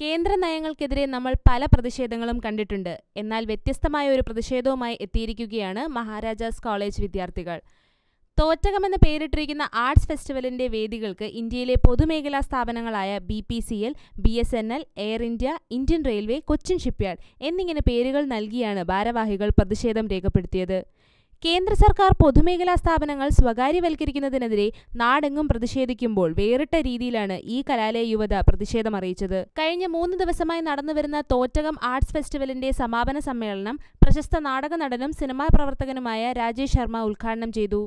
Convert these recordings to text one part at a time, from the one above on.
കേന്ദ്ര നയങ്ങൾക്കെതിരെ നമ്മൾ പല പ്രതിഷേധങ്ങളും കണ്ടിട്ടുണ്ട്. എന്നാൽ വ്യത്യസ്തമായ ഒരു പ്രതിഷേധവുമായി എത്തിയിരിക്കുകയാണ് മഹാരാജാസ് കോളേജ് വിദ്യാർത്ഥികൾ. തോറ്റകമെന്ന് പേരിട്ടിരിക്കുന്ന ആർട്സ് ഫെസ്റ്റിവലിന്റെ വേദികൾക്ക് ഇന്ത്യയിലെ പൊതുമേഖലാ സ്ഥാപനങ്ങളായ B P C L B S N L air India Indian railway Cochin shipyard എന്നിങ്ങനെ പേരുകൾ നൽകിയാണ് ഭാരവാഹികൾ പ്രതിഷേധം രേഖപ്പെടുത്തിയത്. കേന്ദ്ര സർക്കാർ പൊതുമേഖലാ സ്ഥാപനങ്ങൾ സ്വകാര്യവൽക്കരിക്കുന്നതിനെതിരെ നാടെങ്ങും പ്രതിഷേധിക്കുമ്പോൾ വേറിട്ട രീതിയിലാണ് ഈ കലാലയ യുവത പ്രതിഷേധമറിയിച്ചത് കഴിഞ്ഞ മൂന്ന് ദിവസമായി നടന്നുവരുന്ന തോറ്റകം ആർട്സ് ഫെസ്റ്റിവലിന്റെ സമാപന സമ്മേളനം പ്രശസ്ത നാടക നടനും സിനിമാ പ്രവർത്തകനുമായ രാജേഷ് ശർമ്മ ഉദ്ഘാടനം ചെയ്തു.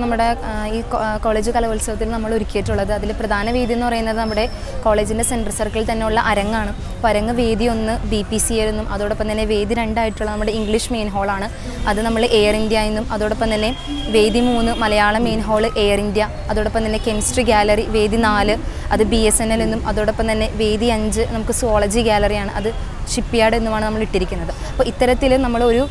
നമ്മുടെ ഈ കോളേജ് കലോത്സവത്തിൽ നമ്മൾ ഒരുക്കിയിട്ടുള്ളത് അതിൽ പ്രധാന വേദി എന്ന് പറയുന്നത് നമ്മുടെ കോളേജിന്റെ സെൻട്രൽ സർക്കിളിൽ തന്നെയുള്ള അരങ്ങാണ്. അപ്പോൾ അരങ്ങ് വേദി ഒന്ന് ബി പി സി എന്നും അതോടൊപ്പം തന്നെ വേദി രണ്ടായിട്ടുള്ള നമ്മുടെ ഇംഗ്ലീഷ് മെയിൻ ഹോളാണ്. അത് നമ്മൾ എയർ ഇന്ത്യ എന്നും അതോടൊപ്പം തന്നെ വേദി മൂന്ന് Malayalam main hall air India അതോടൊപ്പം തന്നെ കെമിസ്ട്രി ഗാലറി വേദി നാല് അത് ബി എസ് എൻ എൽ എന്നും അതോടൊപ്പം തന്നെ വേദി അഞ്ച് നമുക്ക് സുവോളജി ഗാലറിയാണ്. അത് ഷിപ്പ്യാർഡ് എന്നുമാണ് നമ്മൾ ഇട്ടിരിക്കുന്നത്. അപ്പോൾ ഇത്തരത്തിൽ നമ്മളൊരു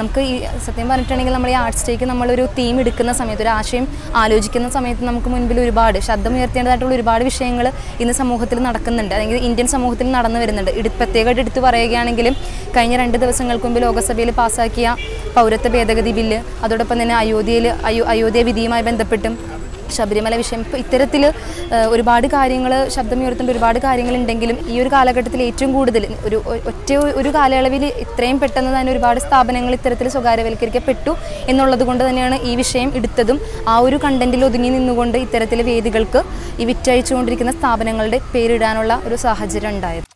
നമുക്ക് ഈ സത്യം പറഞ്ഞിട്ടുണ്ടെങ്കിൽ നമ്മൾ ഈ ആർട്സ് നമ്മളൊരു തീം എടുക്കുന്ന സമയത്ത് ഒരു ആശയം ആലോചിക്കുന്ന സമയത്ത് നമുക്ക് മുൻപിൽ ഒരുപാട് ശബ്ദം ഉയർത്തേണ്ടതായിട്ടുള്ള ഒരുപാട് വിഷയങ്ങൾ ഇന്ന് സമൂഹത്തിൽ നടക്കുന്നുണ്ട്. അല്ലെങ്കിൽ ഇന്ത്യൻ സമൂഹത്തിൽ നടന്നു വരുന്നുണ്ട്. ഇത് പ്രത്യേകമായിട്ട് എടുത്തു പറയുകയാണെങ്കിലും കഴിഞ്ഞ രണ്ട് ദിവസങ്ങൾക്ക് മുമ്പ് ലോകസഭയിൽ പാസ്സാക്കിയ പൗരത്വ ഭേദഗതി ബില്ല് അതോടൊപ്പം തന്നെ അയോധ്യയിൽ അയോ അയോധ്യ വിധിയുമായി ബന്ധപ്പെട്ടും ശബരിമല വിഷയം. ഇപ്പോൾ ഇത്തരത്തിൽ ഒരുപാട് കാര്യങ്ങൾ ശബ്ദമുയർത്തേണ്ട ഒരുപാട് കാര്യങ്ങളുണ്ടെങ്കിലും ഈ ഒരു കാലഘട്ടത്തിൽ ഏറ്റവും കൂടുതൽ ഒരു ഒറ്റ ഒരു കാലയളവിൽ ഇത്രയും പെട്ടെന്ന് തന്നെ ഒരുപാട് സ്ഥാപനങ്ങൾ ഇത്തരത്തിൽ സ്വകാര്യവൽക്കരിക്കപ്പെട്ടു എന്നുള്ളത് കൊണ്ട് തന്നെയാണ് ഈ വിഷയം എടുത്തതും. ആ ഒരു കണ്ടന്റിൽ ഒതുങ്ങി നിന്നുകൊണ്ട് ഇത്തരത്തിലെ വേദികൾക്ക് ഈ വിറ്റഴിച്ചുകൊണ്ടിരിക്കുന്ന സ്ഥാപനങ്ങളുടെ പേരിടാനുള്ള ഒരു സാഹചര്യം ഉണ്ടായത്.